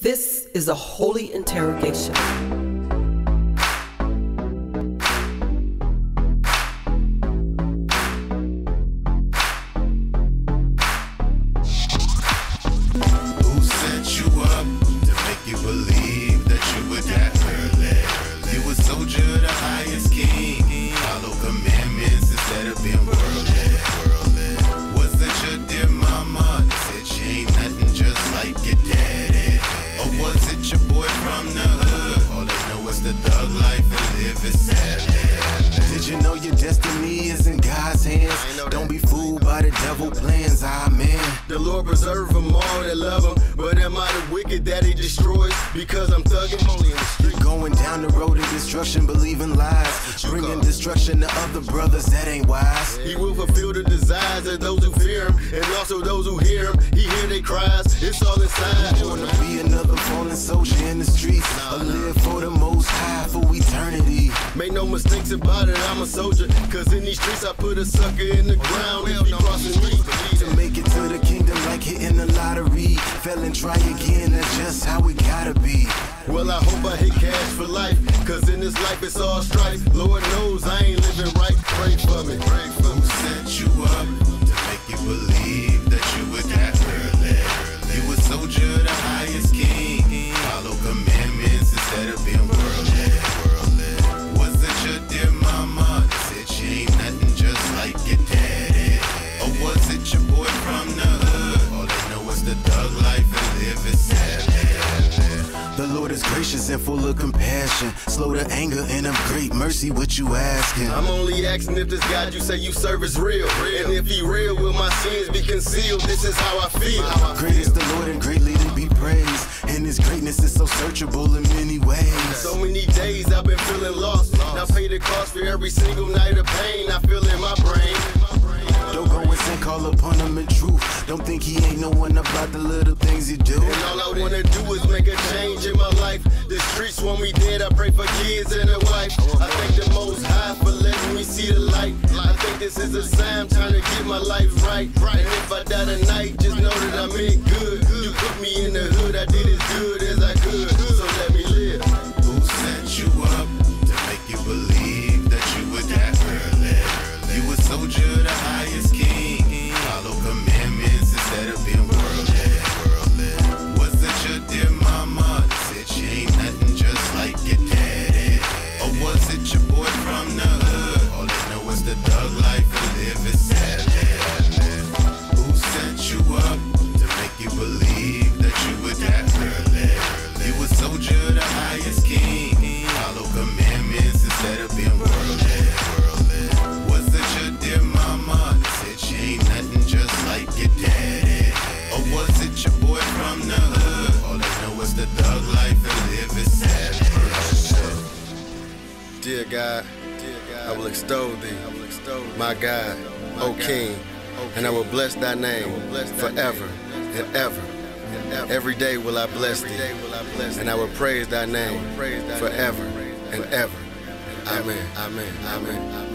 This is a holy interrogation. And live it sadly. Did you know your destiny is in God's hands? Don't be fooled by the devil plans, ah man. The Lord preserve them all that love him. But am I the wicked that he destroys? Because I'm thugging only in the street. Going down the road of destruction, believing lies. Bringing destruction to other brothers, that ain't wise. He will fulfill the desires of those who fear him. And also those who hear him. He hear their cries. It's all inside. Wanna be another fallen soldier in the streets. Or live mistakes about it, I'm a soldier. Cause in these streets I put a sucker in the ground. If he crossing me, To make it to the kingdom like hitting the lottery. Fell and try again, that's just how it gotta be. Well, I hope I hit cash for life. Cause in this life it's all strife. Lord knows I ain't living right. Pray for me. Pray for me. The Lord is gracious and full of compassion. Slow to anger and of great mercy, what you asking? I'm only asking if this God you say you serve is real. And if he real, will my sins be concealed? This is how I feel. Great is the Lord and greatly to be praised. And his greatness is so searchable in many ways. So many days I've been feeling lost. Now pay the cost for every single night of pain I feel in my brain. And call upon him in truth. Don't think he ain't knowing about the little things you do. And all I wanna do is make a change in my life. The streets want me dead. I pray for kids and a wife. I thank the Most High for letting me see the light. I think this is a sign trying to get my life right. And if I die tonight, just know that I meant Dear God, I will extol thee, my God, O King, and I will bless thy name forever and ever. Every day will I bless thee, and I will praise thy name forever and ever. Amen. Amen. Amen.